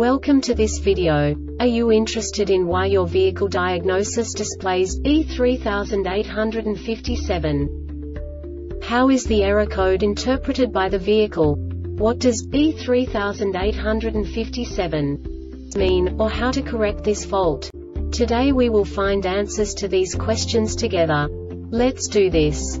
Welcome to this video. Are you interested in why your vehicle diagnosis displays B3857? How is the error code interpreted by the vehicle? What does B3857 mean, or how to correct this fault? Today we will find answers to these questions together. Let's do this.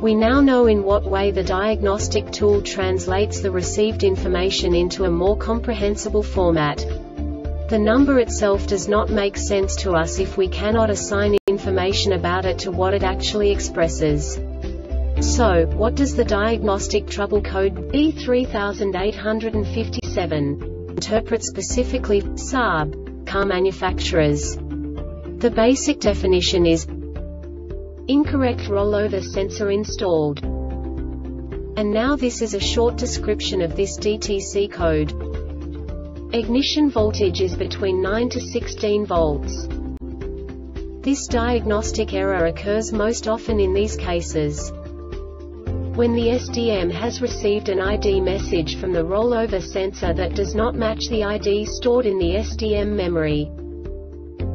We now know in what way the diagnostic tool translates the received information into a more comprehensible format. The number itself does not make sense to us if we cannot assign information about it to what it actually expresses. So, what does the diagnostic trouble code B3857 interpret specifically, Saab, car manufacturers? The basic definition is, Incorrect rollover sensor installed. And now this is a short description of this DTC code. Ignition voltage is between 9 to 16 volts. This diagnostic error occurs most often in these cases. When the SDM has received an ID message from the rollover sensor that does not match the ID stored in the SDM memory.